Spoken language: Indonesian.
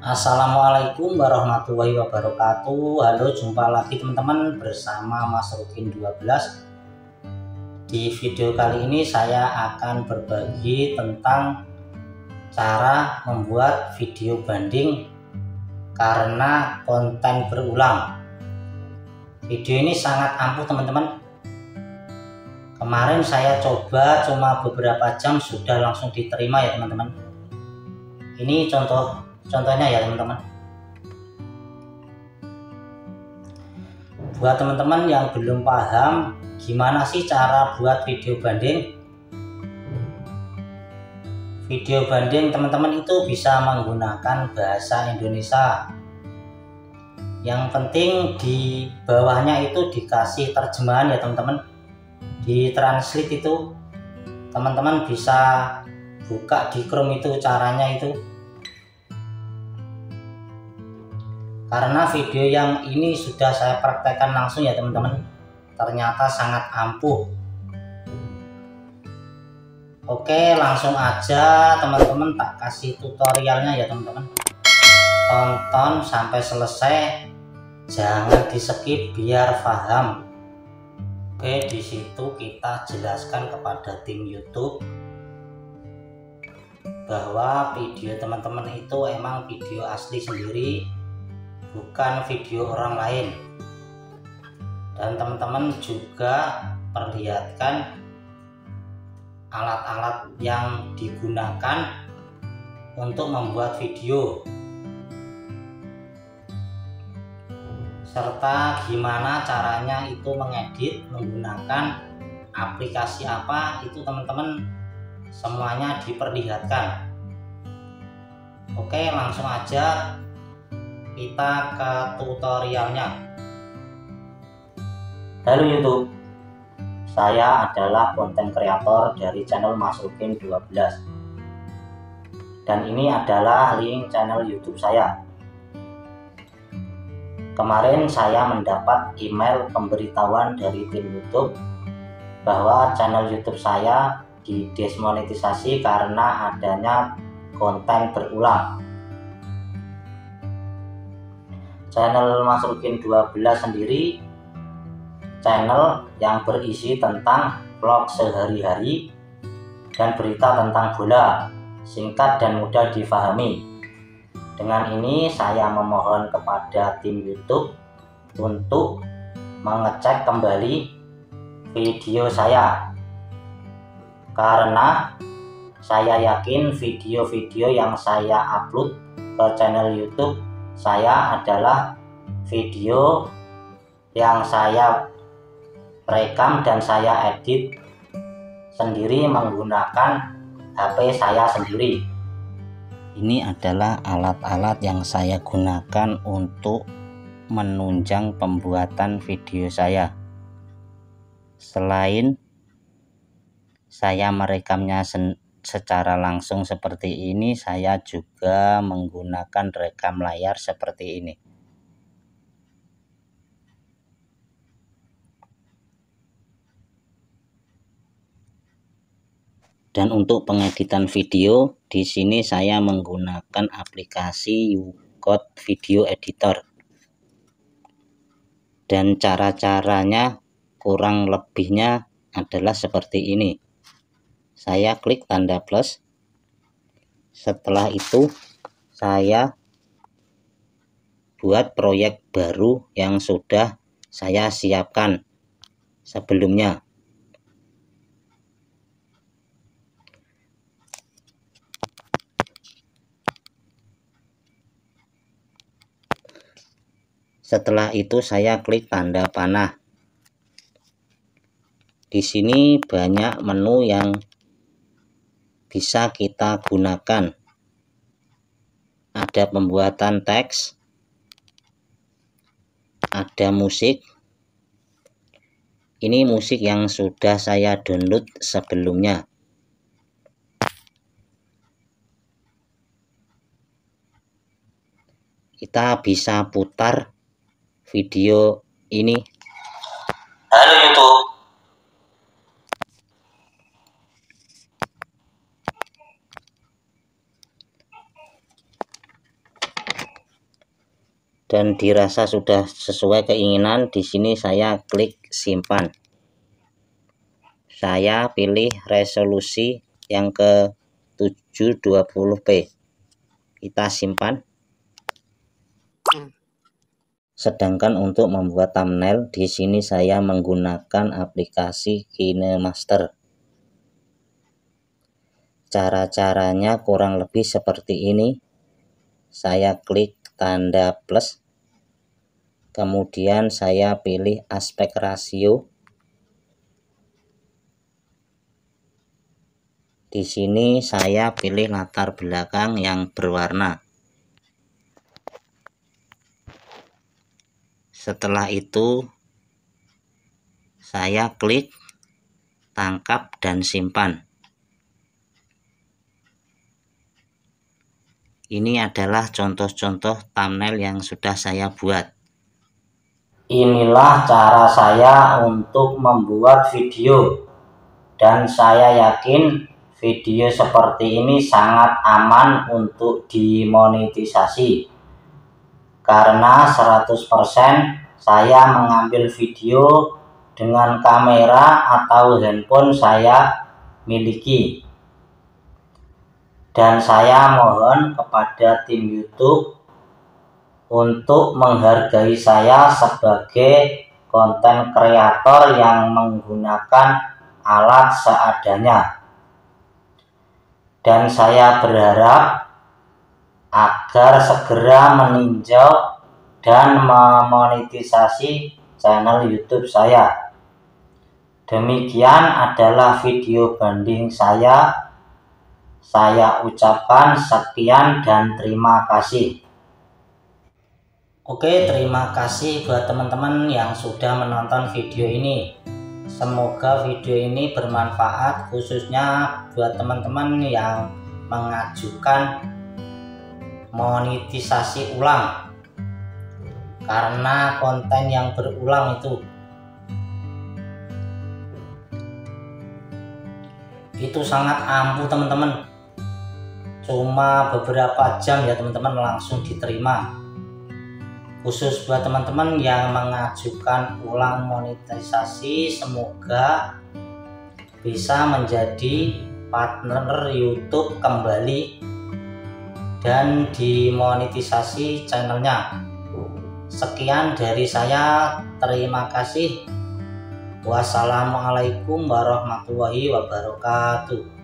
Assalamualaikum warahmatullahi wabarakatuh. Halo jumpa lagi teman-teman bersama Mas Rukin 12 Di video kali ini saya akan berbagi tentang Cara membuat video banding Karena konten berulang. Video ini sangat ampuh teman-teman. Kemarin saya coba cuma beberapa jam sudah langsung diterima ya teman-teman. Ini contoh contohnya ya teman-teman. Buat teman-teman yang belum paham gimana sih cara buat video banding? Video banding teman-teman itu bisa menggunakan bahasa Indonesia. Yang penting di bawahnya itu dikasih terjemahan ya teman-teman. Di translate itu teman-teman bisa buka di Chrome itu caranya itu karena video yang ini sudah saya praktekkan langsung ya teman-teman. Ternyata sangat ampuh. Oke langsung aja teman-teman. Tak kasih tutorialnya ya teman-teman. Tonton sampai selesai. Jangan di skip biar paham. Oke di situ kita jelaskan kepada tim YouTube bahwa video teman-teman itu emang video asli sendiri bukan video orang lain. Dan teman-teman juga perlihatkan alat-alat yang digunakan untuk membuat video. Serta gimana caranya itu mengedit menggunakan aplikasi apa itu teman-teman semuanya diperlihatkan. Oke langsung aja kita ke tutorialnya. Halo YouTube. Saya adalah konten kreator dari channel Masukin 12 dan ini adalah link channel YouTube saya. Kemarin saya mendapat email pemberitahuan dari tim YouTube bahwa channel YouTube saya didesmonetisasi karena adanya konten berulang channel Mas Rukin 12 sendiri. Channel yang berisi tentang vlog sehari-hari dan berita tentang bola singkat dan mudah difahami. Dengan ini saya memohon kepada tim YouTube untuk mengecek kembali video saya. Karena saya yakin video-video yang saya upload ke channel YouTube saya adalah video yang saya rekam dan saya edit sendiri menggunakan HP saya sendiri. Ini adalah alat-alat yang saya gunakan untuk menunjang pembuatan video saya. Selain saya merekamnya secara langsung seperti ini saya juga menggunakan rekam layar seperti ini. Dan untuk pengeditan video di sini saya menggunakan aplikasi Ucode Video Editor. Dan cara-caranya kurang lebihnya adalah seperti ini saya klik tanda plus. Setelah itu saya buat proyek baru yang sudah saya siapkan sebelumnya. Setelah itu saya klik tanda panah. Di sini banyak menu yang bisa kita gunakan. Ada pembuatan teks ada musik. Ini musik yang sudah saya download sebelumnya. Kita bisa putar video ini. Halo YouTube dan dirasa sudah sesuai keinginan di sini saya klik simpan. Saya pilih resolusi yang ke 720p kita simpan. Sedangkan untuk membuat thumbnail di sini saya menggunakan aplikasi KineMaster. Cara-caranya kurang lebih seperti ini. Saya klik tanda plus kemudian saya pilih aspek rasio. Di sini saya pilih latar belakang yang berwarna. Setelah itu saya klik tangkap dan simpan. Ini adalah contoh-contoh thumbnail yang sudah saya buat inilah cara saya untuk membuat video. Dan saya yakin video seperti ini sangat aman untuk dimonetisasi. Karena 100% saya mengambil video dengan kamera atau handphone saya miliki. Dan saya mohon kepada tim YouTube untuk menghargai saya sebagai konten kreator yang menggunakan alat seadanya dan saya berharap agar segera meninjau dan memonetisasi channel YouTube saya. Demikian adalah video banding saya. Saya ucapkan sekian dan terima kasih. Oke, terima kasih buat teman-teman yang sudah menonton video ini. Semoga video ini bermanfaat khususnya buat teman-teman yang mengajukan monetisasi ulang. Karena konten yang berulang itu itu sangat ampuh teman-teman. Cuma beberapa jam ya teman-teman langsung diterima khusus buat teman-teman yang mengajukan ulang monetisasi semoga bisa menjadi partner YouTube kembali dan dimonetisasi channelnya. Sekian dari saya. Terima kasih. Wassalamualaikum warahmatullahi wabarakatuh